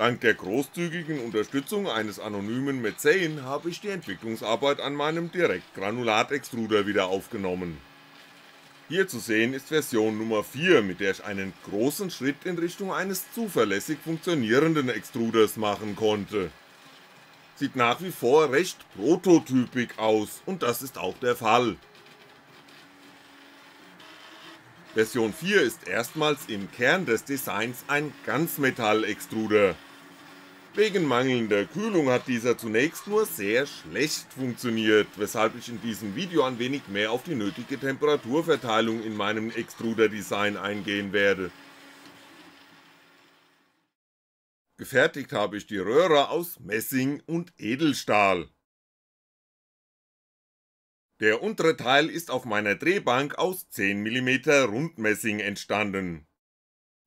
Dank der großzügigen Unterstützung eines anonymen Mäzen habe ich die Entwicklungsarbeit an meinem Direktgranulat-Extruder wieder aufgenommen. Hier zu sehen ist Version Nummer 4, mit der ich einen großen Schritt in Richtung eines zuverlässig funktionierenden Extruders machen konnte. Sieht nach wie vor recht prototypisch aus und das ist auch der Fall. Version 4 ist erstmals im Kern des Designs ein Ganzmetall-Extruder. Wegen mangelnder Kühlung hat dieser zunächst nur sehr schlecht funktioniert, weshalb ich in diesem Video ein wenig mehr auf die nötige Temperaturverteilung in meinem Extruder-Design eingehen werde. Gefertigt habe ich die Röhre aus Messing und Edelstahl. Der untere Teil ist auf meiner Drehbank aus 10mm Rundmessing entstanden.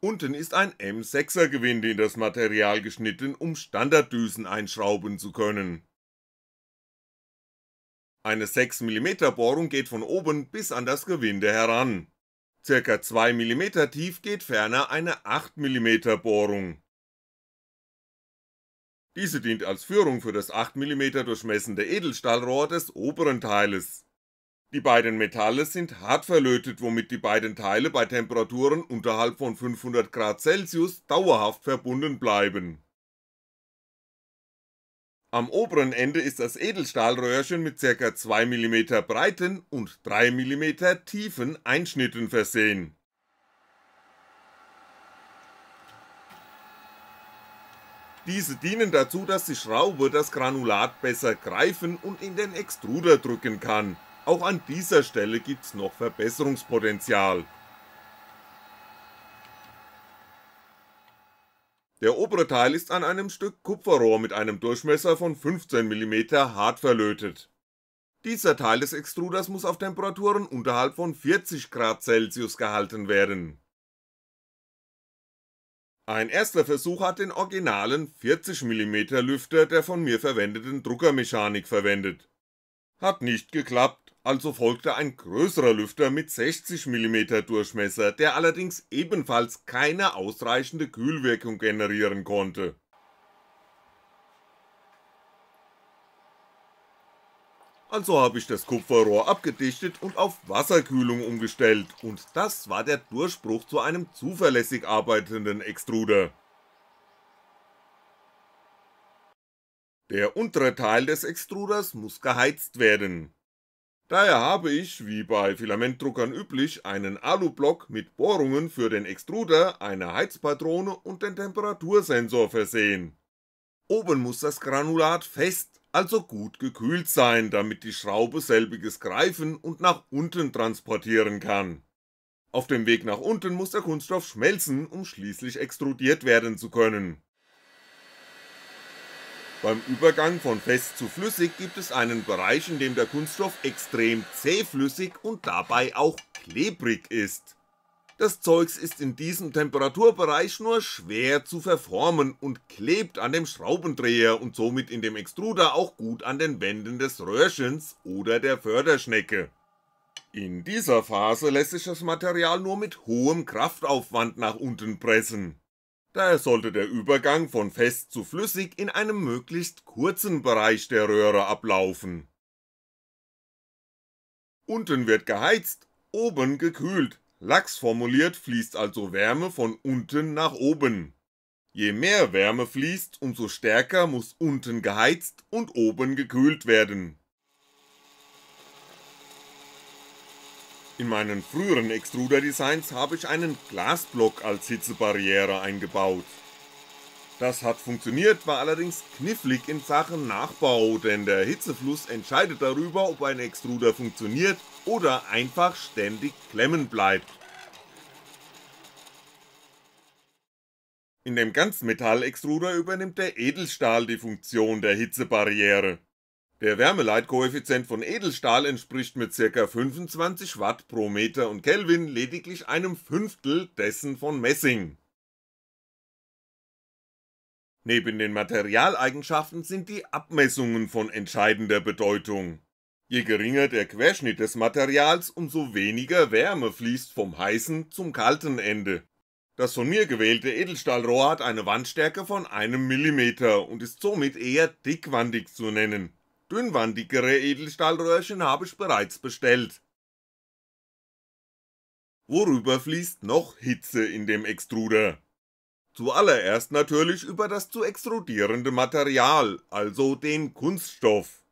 Unten ist ein M6er Gewinde in das Material geschnitten, um Standarddüsen einschrauben zu können. Eine 6mm Bohrung geht von oben bis an das Gewinde heran. Circa 2mm tief geht ferner eine 8mm Bohrung. Diese dient als Führung für das 8mm durchmessende Edelstahlrohr des oberen Teiles. Die beiden Metalle sind hart verlötet, womit die beiden Teile bei Temperaturen unterhalb von 500 Grad Celsius dauerhaft verbunden bleiben. Am oberen Ende ist das Edelstahlröhrchen mit ca. 2mm breiten und 3mm tiefen Einschnitten versehen Diese dienen dazu, dass die Schraube das Granulat besser greifen und in den Extruder drücken kann, auch an dieser Stelle gibt's noch Verbesserungspotenzial. Der obere Teil ist an einem Stück Kupferrohr mit einem Durchmesser von 15mm hart verlötet. Dieser Teil des Extruders muss auf Temperaturen unterhalb von 40 Grad Celsius gehalten werden ein erster Versuch hat den originalen 40mm Lüfter der von mir verwendeten Druckermechanik verwendet. Hat nicht geklappt, also folgte ein größerer Lüfter mit 60mm Durchmesser, der allerdings ebenfalls keine ausreichende Kühlwirkung generieren konnte also habe ich das Kupferrohr abgedichtet und auf Wasserkühlung umgestellt und das war der Durchbruch zu einem zuverlässig arbeitenden Extruder. Der untere Teil des Extruders muss geheizt werden. Daher habe ich, wie bei Filamentdruckern üblich, einen Alublock mit Bohrungen für den Extruder, eine Heizpatrone und den Temperatursensor versehen. Oben muss das Granulat fest also gut gekühlt sein, damit die Schraube selbiges greifen und nach unten transportieren kann. Auf dem Weg nach unten muss der Kunststoff schmelzen, um schließlich extrudiert werden zu können. Beim Übergang von fest zu flüssig gibt es einen Bereich, in dem der Kunststoff extrem zähflüssig und dabei auch klebrig ist. Das Zeugs ist in diesem Temperaturbereich nur schwer zu verformen und klebt an dem Schraubendreher und somit in dem Extruder auch gut an den Wänden des Röhrchens oder der Förderschnecke. In dieser Phase lässt sich das Material nur mit hohem Kraftaufwand nach unten pressen. Daher sollte der Übergang von fest zu flüssig in einem möglichst kurzen Bereich der Röhre ablaufen. Unten wird geheizt, oben gekühlt, Lax formuliert fließt also Wärme von unten nach oben. Je mehr Wärme fließt, umso stärker muss unten geheizt und oben gekühlt werden. In meinen früheren Extruder-Designs habe ich einen Glasblock als Hitzebarriere eingebaut. Das hat funktioniert, war allerdings knifflig in Sachen Nachbau, denn der Hitzefluss entscheidet darüber, ob ein Extruder funktioniert oder einfach ständig klemmen bleibt. In dem Ganzmetall-Extruder übernimmt der Edelstahl die Funktion der Hitzebarriere. Der Wärmeleitkoeffizient von Edelstahl entspricht mit ca. 25 Watt pro Meter und Kelvin lediglich einem Fünftel dessen von Messing. Neben den Materialeigenschaften sind die Abmessungen von entscheidender Bedeutung. Je geringer der Querschnitt des Materials, umso weniger Wärme fließt vom heißen zum kalten Ende. Das von mir gewählte Edelstahlrohr hat eine Wandstärke von einem Millimeter und ist somit eher dickwandig zu nennen. Dünnwandigere Edelstahlröhrchen habe ich bereits bestellt. Worüber fließt noch Hitze in dem Extruder? Zuallererst natürlich über das zu extrudierende Material, also den Kunststoff.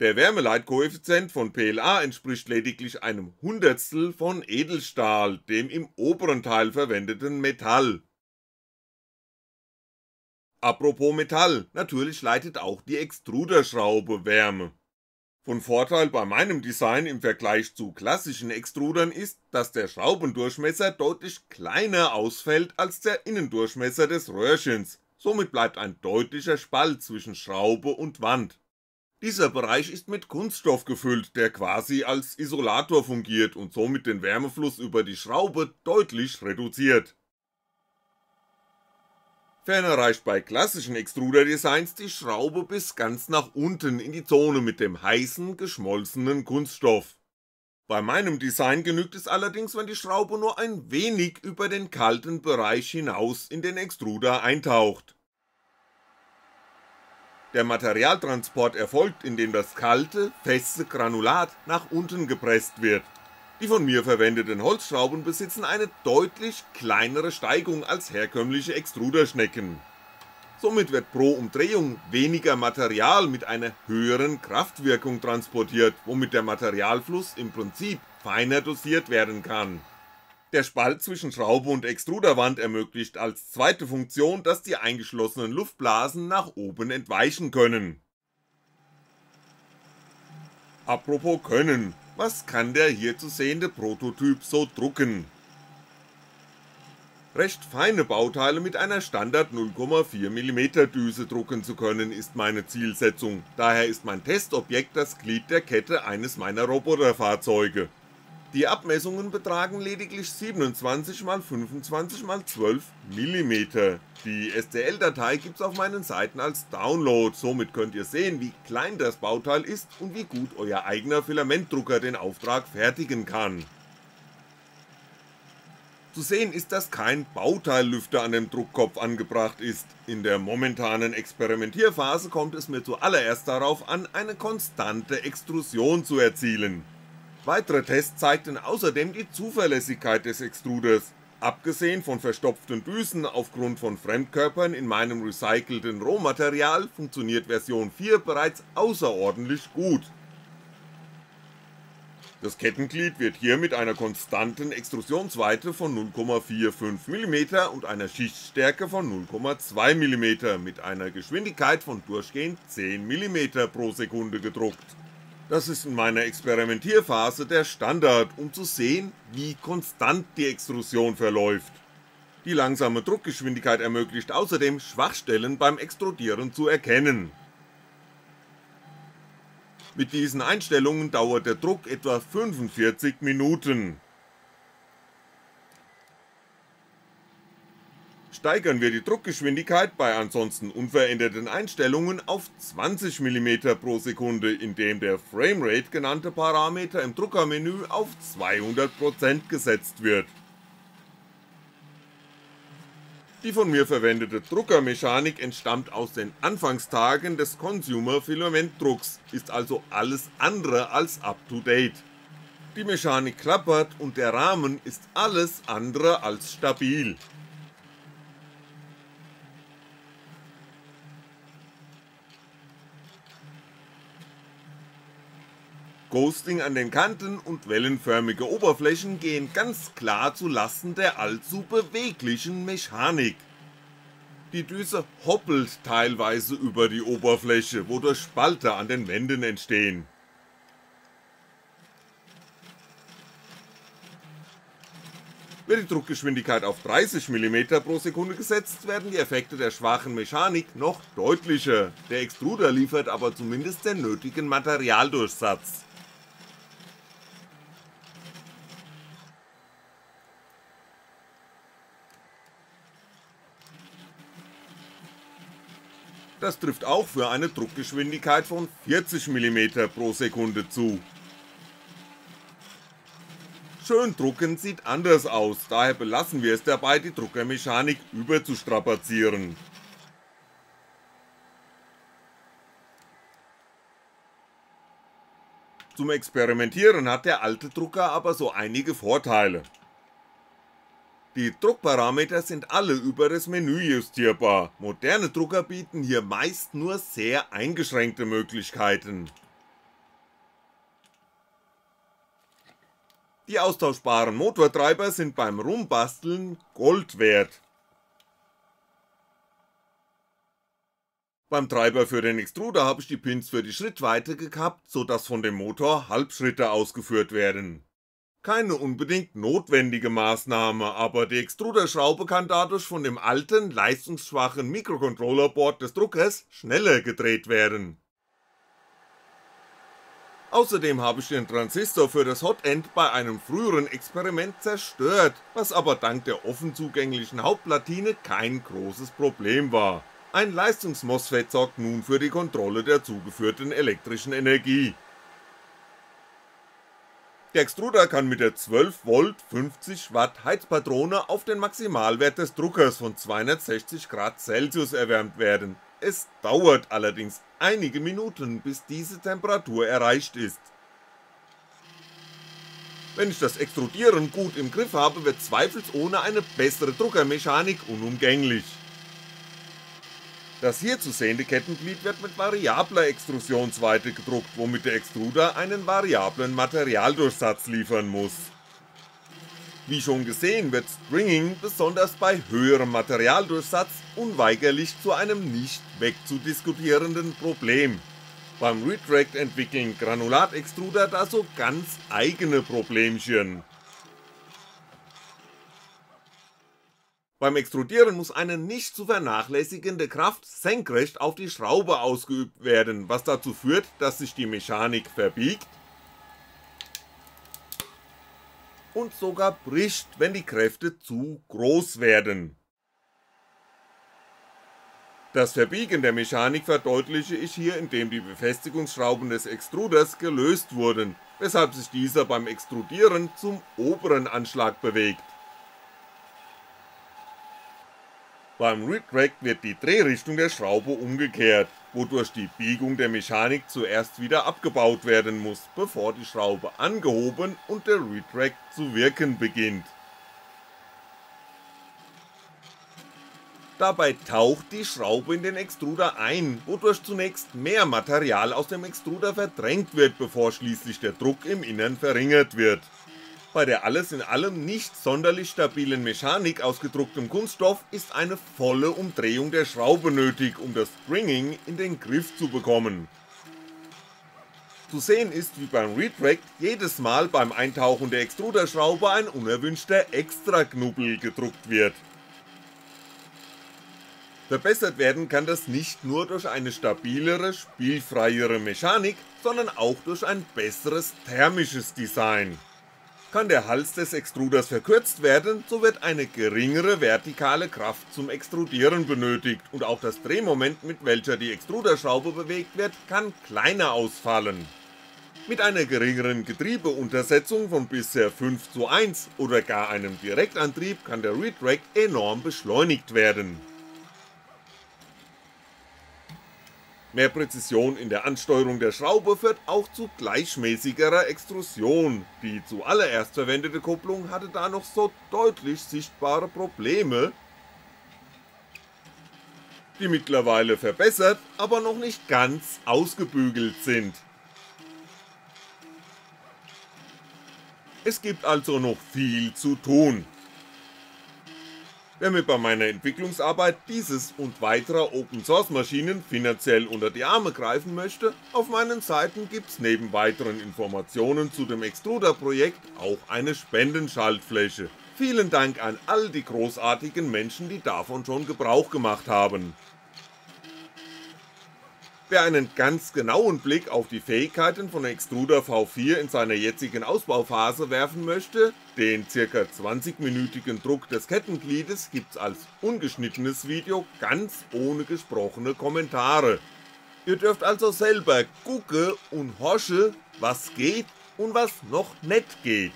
Der Wärmeleitkoeffizient von PLA entspricht lediglich einem Hundertstel von Edelstahl, dem im oberen Teil verwendeten Metall. Apropos Metall, natürlich leitet auch die Extruderschraube Wärme. Von Vorteil bei meinem Design im Vergleich zu klassischen Extrudern ist, dass der Schraubendurchmesser deutlich kleiner ausfällt als der Innendurchmesser des Röhrchens, somit bleibt ein deutlicher Spalt zwischen Schraube und Wand. Dieser Bereich ist mit Kunststoff gefüllt, der quasi als Isolator fungiert und somit den Wärmefluss über die Schraube deutlich reduziert. Ferner reicht bei klassischen Extruder-Designs die Schraube bis ganz nach unten in die Zone mit dem heißen, geschmolzenen Kunststoff. Bei meinem Design genügt es allerdings, wenn die Schraube nur ein wenig über den kalten Bereich hinaus in den Extruder eintaucht der Materialtransport erfolgt, indem das kalte, feste Granulat nach unten gepresst wird. Die von mir verwendeten Holzschrauben besitzen eine deutlich kleinere Steigung als herkömmliche Extruderschnecken. Somit wird pro Umdrehung weniger Material mit einer höheren Kraftwirkung transportiert, womit der Materialfluss im Prinzip feiner dosiert werden kann der Spalt zwischen Schraube und Extruderwand ermöglicht als zweite Funktion, dass die eingeschlossenen Luftblasen nach oben entweichen können. Apropos können, was kann der hier zu sehende Prototyp so drucken? Recht feine Bauteile mit einer Standard 0,4mm Düse drucken zu können ist meine Zielsetzung, daher ist mein Testobjekt das Glied der Kette eines meiner Roboterfahrzeuge. Die Abmessungen betragen lediglich 27 x 25 x 12 mm. Die STL-Datei gibt's auf meinen Seiten als Download, somit könnt ihr sehen, wie klein das Bauteil ist und wie gut euer eigener Filamentdrucker den Auftrag fertigen kann. Zu sehen ist, dass kein Bauteillüfter an dem Druckkopf angebracht ist. In der momentanen Experimentierphase kommt es mir zuallererst darauf an, eine konstante Extrusion zu erzielen. Weitere Tests zeigten außerdem die Zuverlässigkeit des Extruders. Abgesehen von verstopften Düsen aufgrund von Fremdkörpern in meinem recycelten Rohmaterial funktioniert Version 4 bereits außerordentlich gut. Das Kettenglied wird hier mit einer konstanten Extrusionsweite von 0,45mm und einer Schichtstärke von 0,2mm mit einer Geschwindigkeit von durchgehend 10mm pro Sekunde gedruckt. Das ist in meiner Experimentierphase der Standard, um zu sehen, wie konstant die Extrusion verläuft. Die langsame Druckgeschwindigkeit ermöglicht außerdem Schwachstellen beim Extrudieren zu erkennen. Mit diesen Einstellungen dauert der Druck etwa 45 Minuten. Steigern wir die Druckgeschwindigkeit bei ansonsten unveränderten Einstellungen auf 20mm pro Sekunde, indem der Framerate genannte Parameter im Druckermenü auf 200% gesetzt wird. Die von mir verwendete Druckermechanik entstammt aus den Anfangstagen des Consumer Filamentdrucks, ist also alles andere als up to date. Die Mechanik klappert und der Rahmen ist alles andere als stabil. Ghosting an den Kanten und wellenförmige Oberflächen gehen ganz klar zu Lasten der allzu beweglichen Mechanik. Die Düse hoppelt teilweise über die Oberfläche, wodurch Spalte an den Wänden entstehen. Wird die Druckgeschwindigkeit auf 30mm pro Sekunde gesetzt, werden die Effekte der schwachen Mechanik noch deutlicher, der Extruder liefert aber zumindest den nötigen Materialdurchsatz. Das trifft auch für eine Druckgeschwindigkeit von 40mm pro Sekunde zu. Schön drucken sieht anders aus, daher belassen wir es dabei die Druckermechanik überzustrapazieren. Zum Experimentieren hat der alte Drucker aber so einige Vorteile. Die Druckparameter sind alle über das Menü justierbar, moderne Drucker bieten hier meist nur sehr eingeschränkte Möglichkeiten. Die austauschbaren Motortreiber sind beim Rumbasteln Gold wert. Beim Treiber für den Extruder habe ich die Pins für die Schrittweite gekappt, so dass von dem Motor Halbschritte ausgeführt werden. Keine unbedingt notwendige Maßnahme, aber die Extruderschraube kann dadurch von dem alten, leistungsschwachen Mikrocontrollerboard des Druckers schneller gedreht werden. Außerdem habe ich den Transistor für das Hotend bei einem früheren Experiment zerstört, was aber dank der offen zugänglichen Hauptplatine kein großes Problem war. Ein Leistungs-MOSFET sorgt nun für die Kontrolle der zugeführten elektrischen Energie. Der Extruder kann mit der 12V 50W Heizpatrone auf den Maximalwert des Druckers von 260°C erwärmt werden, es dauert allerdings einige Minuten bis diese Temperatur erreicht ist. Wenn ich das Extrudieren gut im Griff habe, wird zweifelsohne eine bessere Druckermechanik unumgänglich. Das hier zu sehende Kettenglied wird mit variabler Extrusionsweite gedruckt, womit der Extruder einen variablen Materialdurchsatz liefern muss. Wie schon gesehen wird Stringing besonders bei höherem Materialdurchsatz unweigerlich zu einem nicht wegzudiskutierenden Problem. Beim Retract entwickeln Granulatextruder da so ganz eigene Problemchen. Beim Extrudieren muss eine nicht zu vernachlässigende Kraft senkrecht auf die Schraube ausgeübt werden, was dazu führt, dass sich die Mechanik verbiegt und sogar bricht, wenn die Kräfte zu groß werden. Das Verbiegen der Mechanik verdeutliche ich hier, indem die Befestigungsschrauben des Extruders gelöst wurden, weshalb sich dieser beim Extrudieren zum oberen Anschlag bewegt. Beim Retract wird die Drehrichtung der Schraube umgekehrt, wodurch die Biegung der Mechanik zuerst wieder abgebaut werden muss, bevor die Schraube angehoben und der Retract zu wirken beginnt. Dabei taucht die Schraube in den Extruder ein, wodurch zunächst mehr Material aus dem Extruder verdrängt wird, bevor schließlich der Druck im Innern verringert wird bei der alles in allem nicht sonderlich stabilen Mechanik aus gedrucktem Kunststoff ist eine volle Umdrehung der Schraube nötig, um das Stringing in den Griff zu bekommen. Zu sehen ist, wie beim Retract jedes Mal beim Eintauchen der Extruderschraube ein unerwünschter Extraknubbel gedruckt wird. Verbessert werden kann das nicht nur durch eine stabilere, spielfreiere Mechanik, sondern auch durch ein besseres thermisches Design. Kann der Hals des Extruders verkürzt werden, so wird eine geringere vertikale Kraft zum Extrudieren benötigt und auch das Drehmoment mit welcher die Extruderschraube bewegt wird, kann kleiner ausfallen. Mit einer geringeren Getriebeuntersetzung von bisher 5 zu 1 oder gar einem Direktantrieb kann der Retract enorm beschleunigt werden Mehr Präzision in der Ansteuerung der Schraube führt auch zu gleichmäßigerer Extrusion, die zuallererst verwendete Kupplung hatte da noch so deutlich sichtbare Probleme, die mittlerweile verbessert, aber noch nicht ganz ausgebügelt sind. Es gibt also noch viel zu tun. Wer mir bei meiner Entwicklungsarbeit dieses und weiterer Open Source Maschinen finanziell unter die Arme greifen möchte, auf meinen Seiten gibt's neben weiteren Informationen zu dem Extruder Projekt auch eine Spendenschaltfläche. Vielen Dank an all die großartigen Menschen, die davon schon Gebrauch gemacht haben. Wer einen ganz genauen Blick auf die Fähigkeiten von Extruder V4 in seiner jetzigen Ausbauphase werfen möchte, den ca. 20-minütigen Druck des Kettengliedes gibt's als ungeschnittenes Video ganz ohne gesprochene Kommentare. Ihr dürft also selber gucke und hosche, was geht und was noch nicht geht.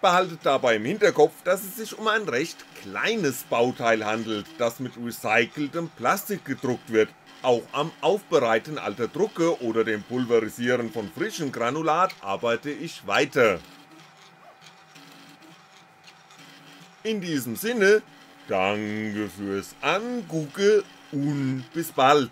Behaltet dabei im Hinterkopf, dass es sich um ein recht kleines Bauteil handelt, das mit recyceltem Plastik gedruckt wird, auch am Aufbereiten alter Drucke oder dem Pulverisieren von frischem Granulat arbeite ich weiter. In diesem Sinne, danke fürs Angucke und bis bald.